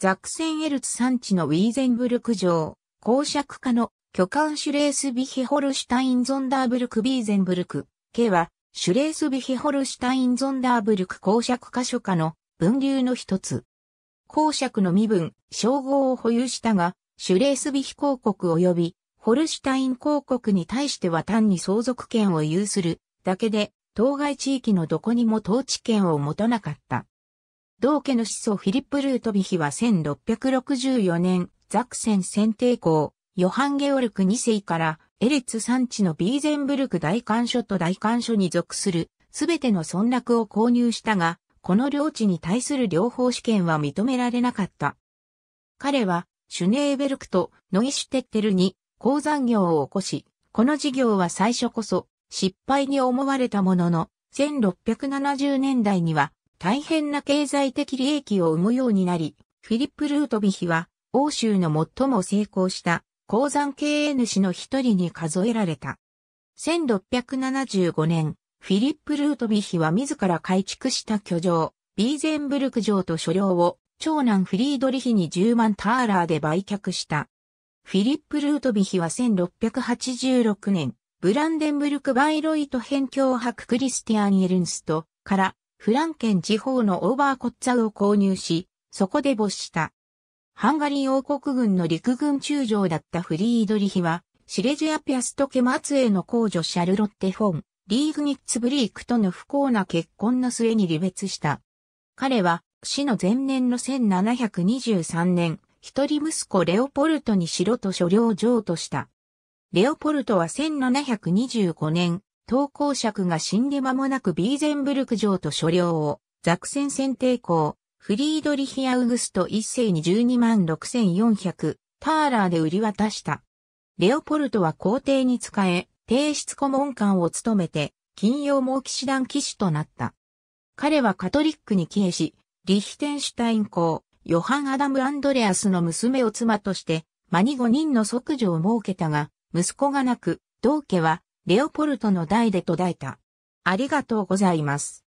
ザクセンエルツ産地のウィーゼンブルク城、公爵家の巨漢シュレースビヒホルシュタインゾンダーブルクビーゼンブルク、家は、シュレースビヒホルシュタインゾンダーブルク公爵家書家の分流の一つ。公爵の身分、称号を保有したが、シュレースビヒ公国及び、ホルシュタイン公国に対しては単に相続権を有するだけで、当該地域のどこにも統治権を持たなかった。同家の子孫フィリップ・ルートビヒは1664年、ザクセン選定公、ヨハン・ゲオルク2世から、エレツ産地のビーゼンブルク大官所と大官所に属する、すべての村落を購入したが、この領地に対する両方試験は認められなかった。彼は、シュネーベルクとノイシュテッテルに鉱山業を起こし、この事業は最初こそ失敗に思われたものの、1670年代には大変な経済的利益を生むようになり、フィリップ・ルートビヒは欧州の最も成功した鉱山経営主の一人に数えられた。1675年、フィリップ・ルートビヒは自ら改築した居城、ビーゼンブルク城と所領を長男フリードリヒに10万ターラーで売却した。フィリップ・ルートビヒは1686年、ブランデンブルク・バイロイト辺境博クリスティアン・エルンストからフランケン地方のオーバーコッツァを購入し、そこで没した。ハンガリー王国軍の陸軍中将だったフリードリヒは、シレジア・ピアスト家末裔の公女シャルロッテ・フォン、リーグニッツブリークとの不幸な結婚の末に離別した。彼は、死の前年の1723年、一人息子レオポルトに城と所領譲渡した。レオポルトは1725年、同公爵が死んで間もなくヴィーゼンブルク城と所領を、ザクセン選帝侯、フリードリヒ・アウグスト一世に12万6400ターラーで売り渡した。レオポルトは皇帝に仕え、帝室顧問官を務めて、金羊毛騎士団騎士となった。彼はカトリックに帰依し、リヒテンシュタイン公、ヨハン・アダム・アンドレアスの娘を妻として、間に5人の息女を儲けたが、息子がなく、同家はレオポルトの代で途絶えた。ありがとうございます。